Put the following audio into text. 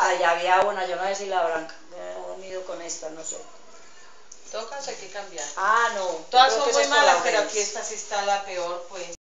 Allá había una, yo no sé si la blanca. Me he unido con esta, no sé. Tocas hay que cambiar. Ah, no. Todas son muy malas, pero aquí esta sí está la peor, pues.